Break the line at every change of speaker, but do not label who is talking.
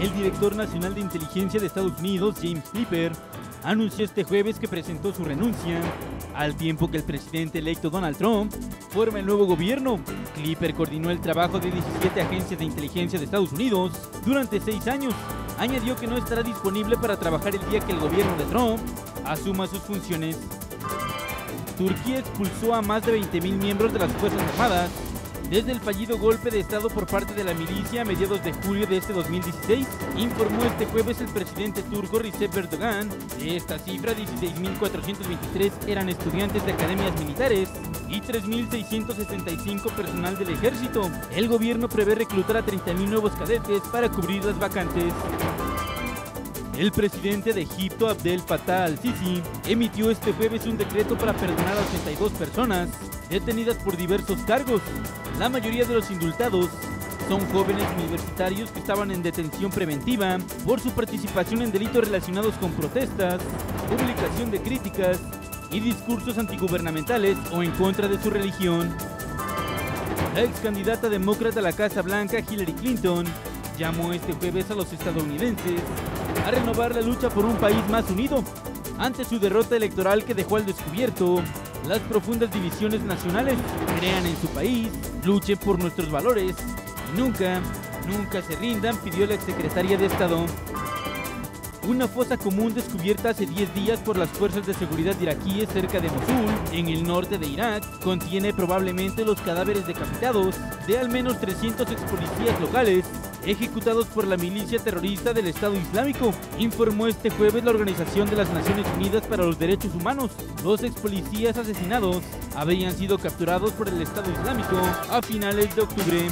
El director nacional de inteligencia de Estados Unidos, James Clipper, anunció este jueves que presentó su renuncia, al tiempo que el presidente electo Donald Trump forma el nuevo gobierno. Clipper coordinó el trabajo de 17 agencias de inteligencia de Estados Unidos durante seis años. Añadió que no estará disponible para trabajar el día que el gobierno de Trump asuma sus funciones. Turquía expulsó a más de 20.000 miembros de las Fuerzas Armadas desde el fallido golpe de Estado por parte de la milicia a mediados de julio de este 2016, informó este jueves el presidente turco Recep Erdogan. De esta cifra, 16.423 eran estudiantes de academias militares y 3.665 personal del ejército. El gobierno prevé reclutar a 30.000 nuevos cadetes para cubrir las vacantes. El presidente de Egipto, Abdel Fattah al-Sisi, emitió este jueves un decreto para perdonar a 82 personas detenidas por diversos cargos. La mayoría de los indultados son jóvenes universitarios que estaban en detención preventiva por su participación en delitos relacionados con protestas, publicación de críticas y discursos antigubernamentales o en contra de su religión. La ex candidata demócrata a la Casa Blanca, Hillary Clinton, llamó este jueves a los estadounidenses a renovar la lucha por un país más unido ante su derrota electoral que dejó al descubierto las profundas divisiones nacionales. Crean en su país, luchen por nuestros valores y nunca, nunca se rindan, pidió la exsecretaria de Estado. Una fosa común descubierta hace 10 días por las fuerzas de seguridad iraquíes cerca de Mosul, en el norte de Irak, contiene probablemente los cadáveres decapitados de al menos 300 ex policías locales ejecutados por la milicia terrorista del Estado Islámico, informó este jueves la Organización de las Naciones Unidas para los Derechos Humanos. Los ex policías asesinados habían sido capturados por el Estado Islámico a finales de octubre.